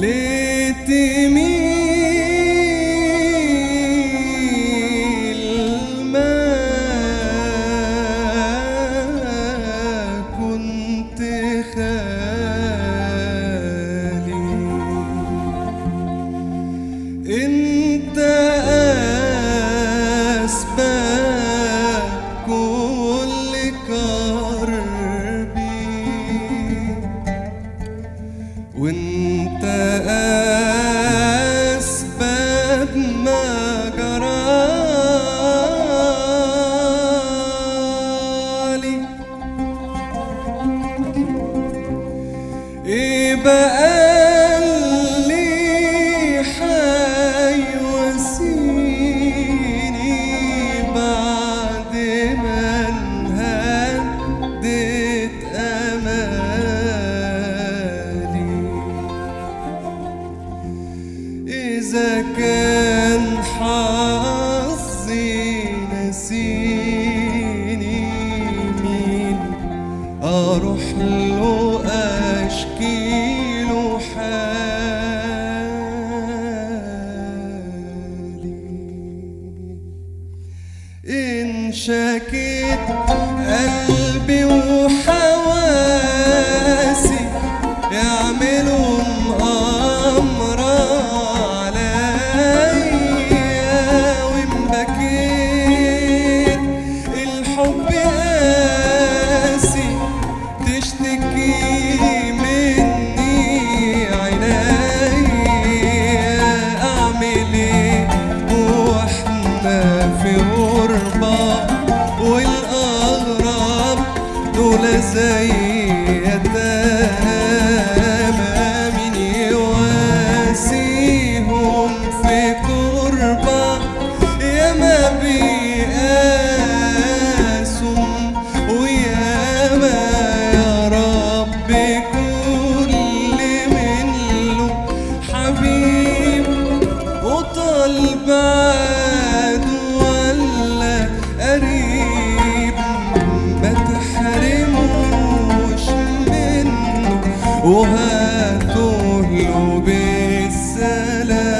Let me. وانت اسباب ما جرالي إيه بقى إذا كان حظي نسيني مين؟ أروح له أشكي له حالي. إن شكيت قلبي وحواسي دول زي مين يواسيهم في كربة يا ما بيقاسهم وهاتوه بالسلام